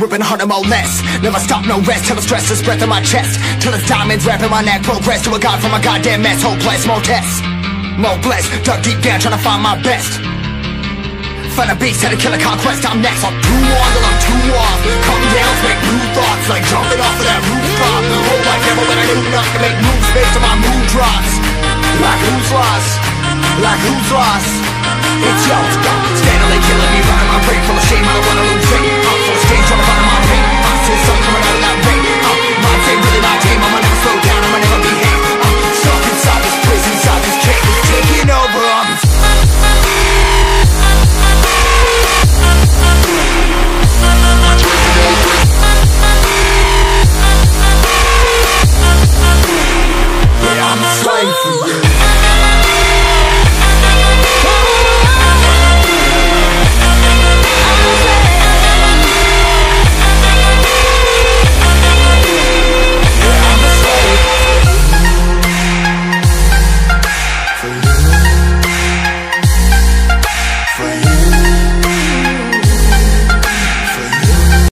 Ripping harder, more less Never stop, no rest. Till the stress is breath in my chest. Till it's diamonds wrapping my neck. Progress to a god from a goddamn mess. Hopeless, more tests. More blessed. Dug deep down trying to find my best. Find a beast, had a conquest. I'm next. I'm too on till I'm too off Come down, make new thoughts. Like jumping off of that rooftop. Whole life never when I knew not make moves based on my mood drops. Like who's lost? Like who's lost? fight.